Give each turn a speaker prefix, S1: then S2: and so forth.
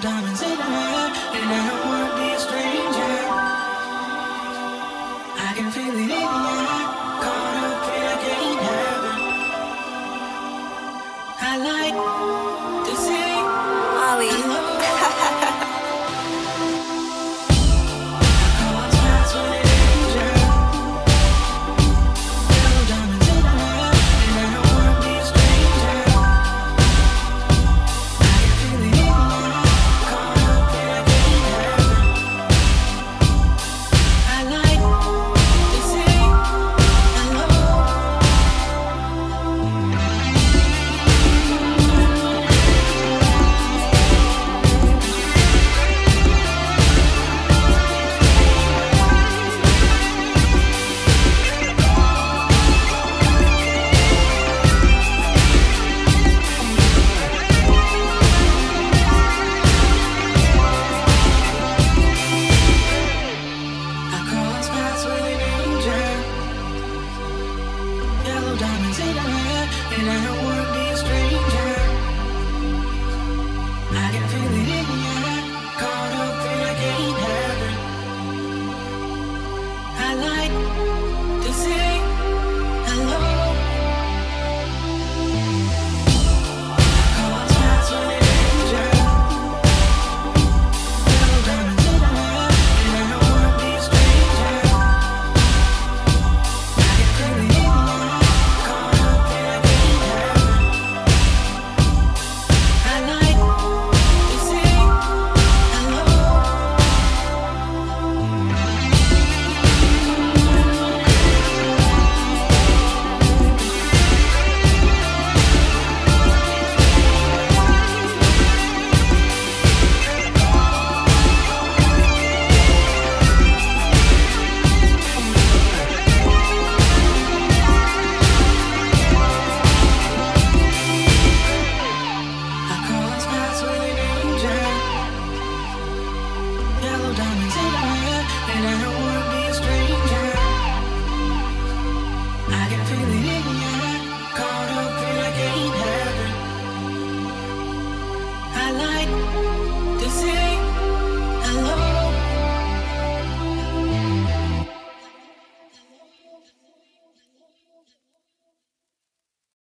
S1: diamonds in my head, and I don't wanna be a stranger. I can feel it in the air, caught up in a game heaven. I like. and I want